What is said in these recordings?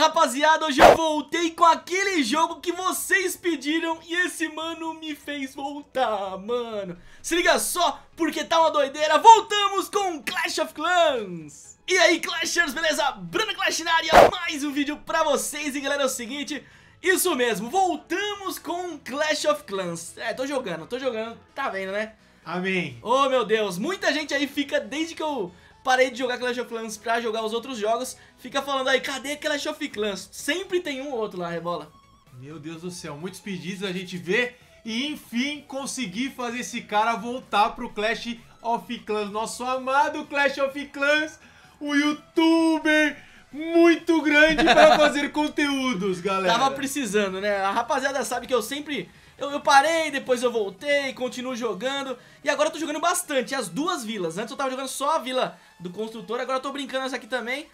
rapaziada, hoje eu voltei com aquele jogo que vocês pediram e esse mano me fez voltar, mano. Se liga só, porque tá uma doideira, voltamos com Clash of Clans. E aí Clashers, beleza? Bruno Clash na área, mais um vídeo pra vocês. E galera, é o seguinte Isso mesmo, voltamos com Clash of Clans. É, tô jogando, tô jogando, tá vendo né? Amém. Oh meu Deus, muita gente aí fica desde que eu parei de jogar Clash of Clans pra jogar os outros jogos, fica falando aí, cadê Clash of Clans? Sempre tem um ou outro lá, Rebola. Meu Deus do céu, muitos pedidos a gente vê e enfim consegui fazer esse cara voltar pro Clash of Clans, nosso amado Clash of Clans, o youtuber muito grande para fazer conteúdos, galera. Tava precisando, né? A rapaziada sabe que eu sempre eu, eu, parei, depois eu voltei, continuo jogando. E agora eu tô jogando bastante, as duas vilas. Antes eu tava jogando só a vila do construtor, agora eu tô brincando essa aqui também.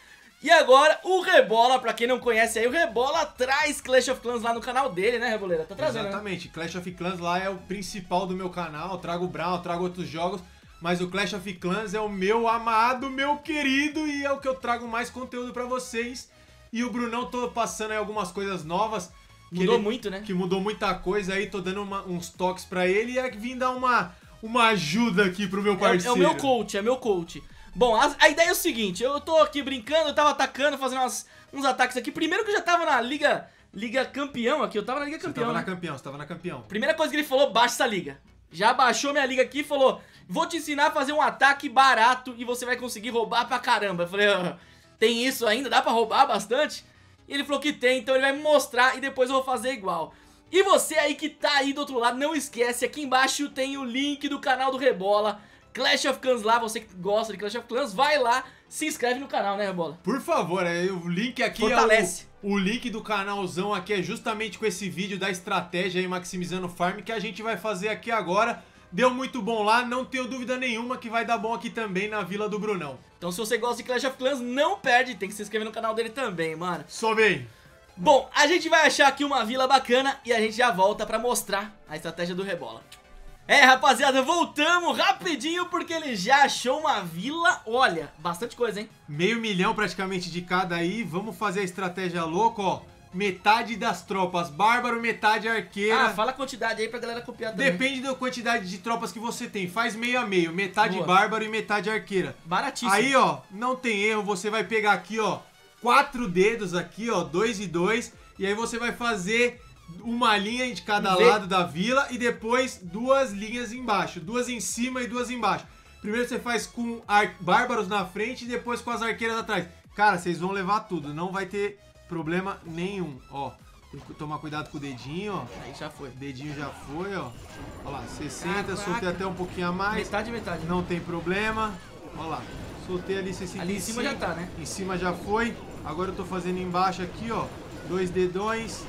E agora o Rebola, pra quem não conhece aí, o Rebola traz Clash of Clans lá no canal dele, né, Reboleira? Tá trazendo, né? Exatamente, né? Clash of Clans lá é o principal do meu canal, trago o Brown, trago outros jogos. Mas o Clash of Clans é o meu amado, meu querido e é o que eu trago mais conteúdo pra vocês. E o Brunão tô passando aí algumas coisas novas. Mudou ele, muito, né? Que mudou muita coisa aí, tô dando uma, uns toques pra ele e é vim dar uma, uma ajuda aqui pro meu parceiro. É, é o meu coach, é meu coach. Bom, a, a, ideia é o seguinte, eu tô aqui brincando, eu tava atacando, fazendo umas, uns ataques aqui. Primeiro que eu já tava na liga, liga campeão aqui, eu tava na liga campeão, Você tava né? na campeão, você tava na campeão. Primeira coisa que ele falou, baixa essa liga. Já baixou minha liga aqui e falou, vou te ensinar a fazer um ataque barato e você vai conseguir roubar pra caramba. Eu falei, tem isso ainda? Dá pra roubar bastante? E ele falou que tem, então ele vai me mostrar e depois eu vou fazer igual. E você aí que tá aí do outro lado, não esquece, aqui embaixo tem o link do canal do Rebola. Clash of Clans lá, você que gosta de Clash of Clans, vai lá, se inscreve no canal, né, Rebola? Por favor, é, o link aqui Fortalece. é o, o link do canalzão aqui é justamente com esse vídeo da estratégia aí maximizando farm que a gente vai fazer aqui agora. Deu muito bom lá, não tenho dúvida nenhuma que vai dar bom aqui também na Vila do Brunão. Então se você gosta de Clash of Clans, não perde, tem que se inscrever no canal dele também, mano. Só bem. Bom, a gente vai achar aqui uma vila bacana e a gente já volta pra mostrar a estratégia do Rebola. É, rapaziada, voltamos rapidinho porque ele já achou uma vila, olha, bastante coisa, hein? Meio milhão praticamente de cada aí, vamos fazer a estratégia louca, ó metade das tropas bárbaro, metade arqueira. Ah, fala a quantidade aí pra galera copiar também. Depende da quantidade de tropas que você tem. Faz meio a meio, metade Boa. bárbaro e metade arqueira. Baratíssimo. Aí, ó, não tem erro, você vai pegar aqui, ó, quatro dedos aqui, ó, dois e dois, e aí você vai fazer uma linha de cada lado da vila e depois duas linhas embaixo, duas em cima e duas embaixo. Primeiro você faz com bárbaros na frente e depois com as arqueiras atrás. Cara, vocês vão levar tudo, não vai ter problema nenhum, ó. Tem que tomar cuidado com o dedinho, ó. Aí já foi. Dedinho já foi, ó. Olha lá, 60, soltei até um pouquinho a mais. Metade, metade. Não tem problema. Olha lá, soltei ali 65. Ali em cima já tá, né? Em cima já foi. Agora eu tô fazendo embaixo aqui, ó. Dois dedões.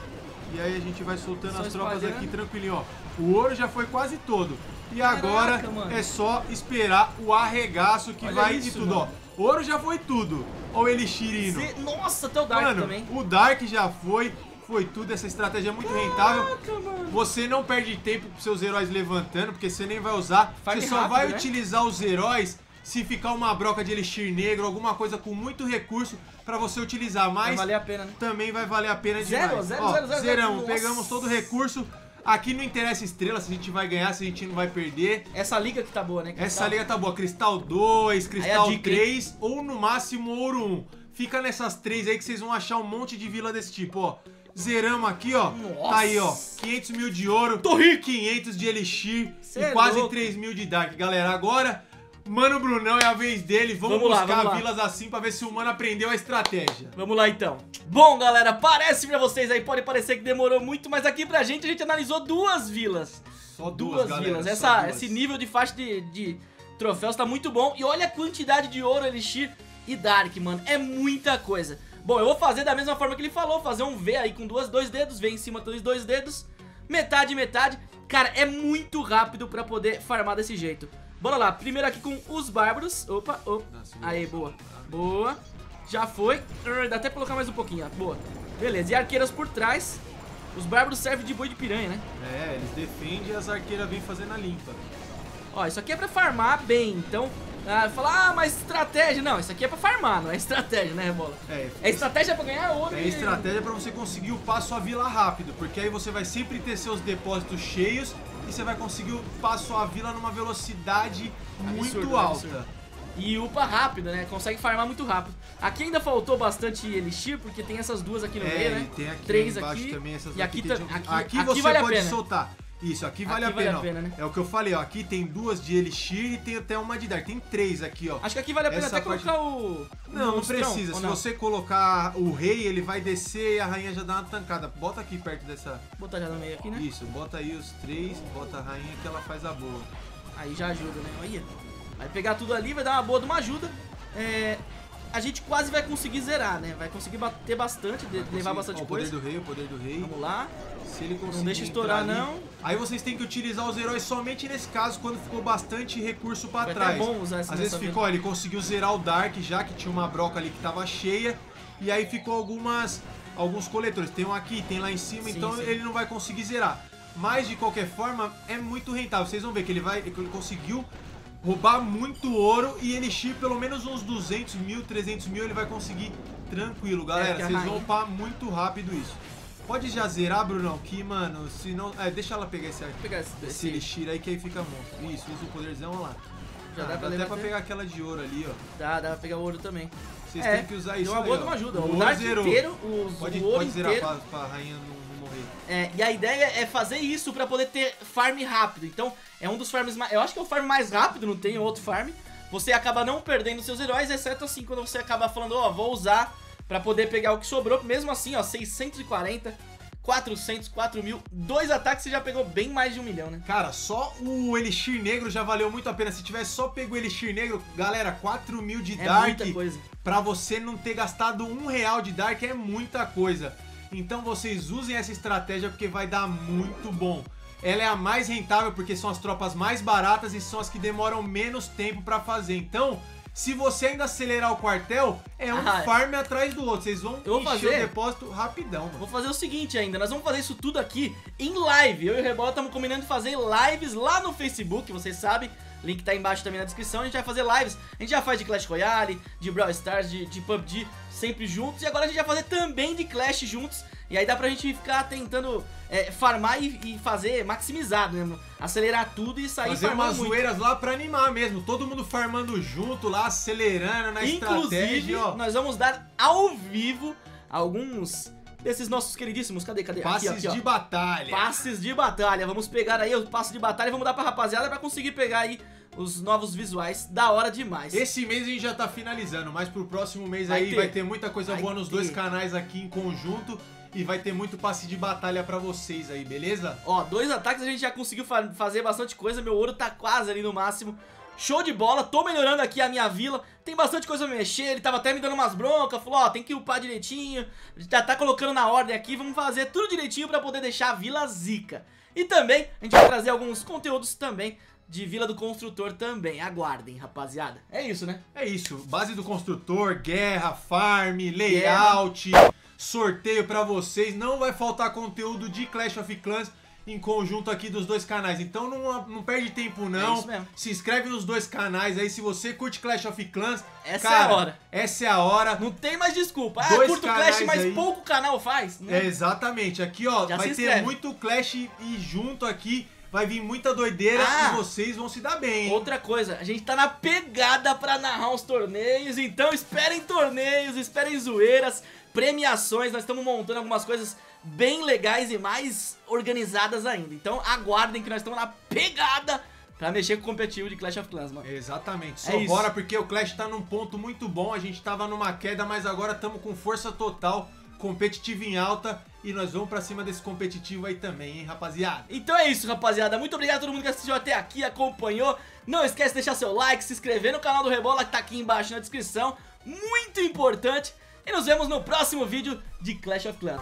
E aí a gente vai soltando só as tropas aqui tranquilinho, ó. O ouro já foi quase todo. E Caraca, agora mano. é só esperar o arregaço que Olha vai isso, de tudo, mano. ó. Ouro já foi tudo. Ó o Elixirino. Cê... Nossa, até o Dark mano, também. O Dark já foi. Foi tudo, essa estratégia é muito Caraca, rentável. Mano. Você não perde tempo com seus heróis levantando, porque você nem vai usar. Farm você só rápido, vai né? utilizar os heróis se ficar uma broca de elixir negro, alguma coisa com muito recurso pra você utilizar. Mas vai valer a pena, né? também vai valer a pena zero, demais. Zero, Ó, zero, zero, zeramos, zero. pegamos todo o recurso. Aqui não interessa estrela, se a gente vai ganhar, se a gente não vai perder. Essa liga que tá boa, né? Cristal. Essa liga tá boa. Cristal 2, Cristal dica, 3 hein? ou no máximo Ouro 1. Fica nessas três aí que vocês vão achar um monte de vila desse tipo, ó. Zeramos aqui, ó. Nossa. Tá aí, ó. 500 mil de ouro. Tô rico. 500 de elixir. Cê e é quase louco. 3 mil de dark. Galera, agora... Mano Brunão é a vez dele. Vamos, Vamos lá, buscar vamos vilas assim pra ver se o mano aprendeu a estratégia. Vamos lá então. Bom, galera, parece pra vocês aí, pode parecer que demorou muito, mas aqui pra gente a gente analisou duas vilas. Só duas, Duas galera, vilas. Essa, duas. esse nível de faixa de, de troféus tá muito bom. E olha a quantidade de ouro, elixir e dark, mano. É muita coisa. Bom, eu vou fazer da mesma forma que ele falou, fazer um V aí com duas, dois dedos, V em cima dos dois dedos, metade, metade. Cara, é muito rápido pra poder farmar desse jeito. Bora lá, primeiro aqui com os bárbaros. Opa, opa. Aí, boa. Boa. Já foi. Dá até pra colocar mais um pouquinho, ó. Boa. Beleza, e arqueiras por trás. Os bárbaros servem de boi de piranha, né? É, eles defendem e as arqueiras vêm fazendo a limpa. Ó, isso aqui é pra farmar bem, então Ah, falar, ah, mas estratégia. Não, isso aqui é pra farmar, não é estratégia, né, Rebola? É, É estratégia pra ganhar ouro. É e- estratégia pra você conseguir upar sua vila rápido, porque aí você vai sempre ter seus depósitos cheios e você vai conseguir upar sua vila numa velocidade muito Absurdo, alta. absurdo. E upa rápido, né? Consegue farmar muito rápido. Aqui ainda faltou bastante elixir, porque tem essas duas aqui no É, meio, e né? tem aqui Três aqui. também e aqui, de- aqui, aqui aqui você vale a pode soltar. Isso, aqui vale Aqui a vale a pena. ó. pena, né? É o que eu falei, ó. Aqui tem duas de Elixir e tem até uma de Dark. Tem três aqui, ó. Acho que aqui vale a pena Essa até parte- colocar o. Não, não precisa. Se não? você colocar o rei, ele vai descer e a rainha já dá uma tancada. Bota aqui perto dessa. Botar já no meio aqui, né? Isso, bota aí os três, bota a rainha que ela faz a boa. Aí já ajuda, né? Olha. Vai pegar tudo ali, vai dar uma boa de uma ajuda. É, a gente quase vai conseguir zerar, né? Vai conseguir bater bastante, de- levar bastante ó, o poder coisa. do rei, o poder do rei. Vamos lá. Se ele conseguir Não deixa estourar, ali- não. Aí vocês têm que utilizar os heróis somente nesse caso, quando ficou bastante recurso pra trás. bom usar essa Às vezes ficou, ó, ele conseguiu zerar o Dark já, que tinha uma broca ali que tava cheia. E aí ficou algumas. alguns coletores. Tem um aqui, tem lá em cima, Sim, então sim. ele não vai conseguir zerar. Mas de qualquer forma, é muito rentável. Vocês vão ver que ele vai. que ele conseguiu roubar muito ouro e elixir pelo menos uns 200 mil, 300 mil ele vai conseguir tranquilo, galera. a Vocês vão upar muito rápido isso. Pode já zerar, Brunão, que, mano, se não... É, deixa ela pegar esse, pegar esse, esse elixir aí que aí fica monstro. Isso, usa o poderzão, olha lá. Já Ah, dá pra até pra pegar aquela de ouro ali, ó. Dá, dá pra pegar ouro também. Vocês É, têm que usar isso Deu uma boa de uma ajuda. O O ouro zerou. inteiro, o, Pode, o ouro pode zerar inteiro. pra, pra rainha não, morrer. É, e a ideia é fazer isso pra poder ter farm rápido. Então, é um dos farms mais. Eu acho que é o farm mais rápido, não tem outro farm. Você acaba não perdendo seus heróis, exceto assim quando você acaba falando, ó, vou usar pra poder pegar o que sobrou. Mesmo assim, ó, 640, 400, 4 mil, dois ataques você já pegou bem mais de um milhão, né? Cara, só o Elixir Negro já valeu muito a pena. Se tivesse só pego o Elixir Negro, galera, 4 mil de É Dark muita coisa. pra você não ter gastado um real de Dark é muita coisa. Então vocês usem essa estratégia porque vai dar muito bom. Ela é a mais rentável porque são as tropas mais baratas e são as que demoram menos tempo pra fazer. Então, se você ainda acelerar o quartel, é um Ah, farm atrás do outro. Vocês vão Eu fazer- o depósito rapidão, mano. Vou fazer o seguinte ainda, nós vamos fazer isso tudo aqui em live. Eu e o Rebola estamos combinando de fazer lives lá no Facebook, vocês sabem. Link tá embaixo também na descrição. A gente vai fazer lives. A gente já faz de Clash Royale, de Brawl Stars, de, de PUBG, sempre juntos. E agora a gente vai fazer também de Clash juntos. E aí dá pra gente ficar tentando é, farmar e, e fazer maximizado, né? mano? Acelerar tudo e sair Fazer farmando umas muito. zoeiras lá pra animar mesmo. Todo mundo farmando junto lá, acelerando na Inclusive, estratégia, ó. nós vamos dar ao vivo alguns desses nossos queridíssimos. Cadê, cadê? Aqui, Passes aqui, ó. de batalha. Passes de batalha. Vamos pegar aí o passe de batalha e vamos dar pra rapaziada pra conseguir pegar aí os novos visuais. Da hora demais. Esse mês a gente já tá finalizando, mas pro próximo mês Vai aí ter. vai ter muita coisa Vai boa nos ter. dois canais aqui em conjunto e vai ter muito passe de batalha pra vocês aí, beleza? Ó, dois ataques a gente já conseguiu fa- fazer bastante coisa. Meu ouro tá quase ali no máximo. Show de bola, tô melhorando aqui a minha vila. Tem bastante coisa pra mexer. Ele tava até me dando umas broncas. Falou: Ó, tem que upar direitinho. Já tá colocando na ordem aqui. Vamos fazer tudo direitinho pra poder deixar a vila zica. E também a gente vai trazer alguns conteúdos também de Vila do Construtor também. Aguardem, rapaziada. É isso, né? É isso, base do construtor, guerra, farm, layout, sorteio pra vocês. Não vai faltar conteúdo de Clash of Clans em conjunto aqui dos dois canais. Então não, não perde tempo não. É isso mesmo. Se inscreve nos dois canais aí se você curte Clash of Clans. Essa cara, é a hora. Essa é a hora. Não tem mais desculpa. Ah, Dois curto Clash, mas aí. pouco canal faz. Não. É, exatamente. Aqui, ó, Já vai ter muito Clash e junto aqui vai vir muita doideira Ah. e vocês vão se dar bem. hein? Outra coisa, a gente tá na pegada pra narrar os torneios, então esperem torneios, esperem zoeiras, premiações, nós estamos montando algumas coisas bem legais e mais organizadas ainda. Então aguardem que nós estamos na pegada pra mexer com o competitivo de Clash of Clans, mano. Exatamente, só É isso. bora porque o Clash tá num ponto muito bom. A gente tava numa queda, mas agora estamos com força total, competitivo em alta e nós vamos pra cima desse competitivo aí também, hein, rapaziada. Então é isso, rapaziada. Muito obrigado a todo mundo que assistiu até aqui, acompanhou. Não esquece de deixar seu like, se inscrever no canal do Rebola que tá aqui embaixo na descrição. Muito importante. E nos vemos no próximo vídeo de Clash of Clans.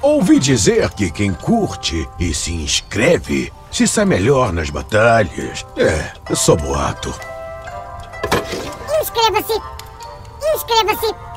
Ouvi dizer que quem curte e se inscreve se sai melhor nas batalhas. É, só boato. Inscreva-se! Inscreva-se!